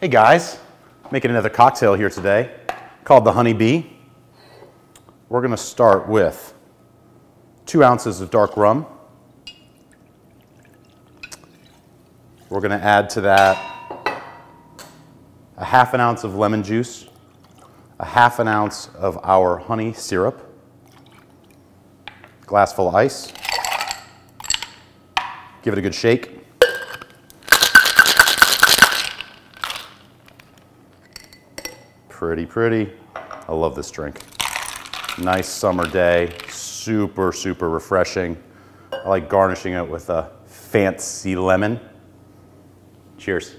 Hey guys, making another cocktail here today called the Honey Bee. We're gonna start with two ounces of dark rum. We're gonna add to that a half an ounce of lemon juice, a half an ounce of our honey syrup, glass full of ice. Give it a good shake. Pretty, pretty. I love this drink. Nice summer day, super, super refreshing. I like garnishing it with a fancy lemon. Cheers.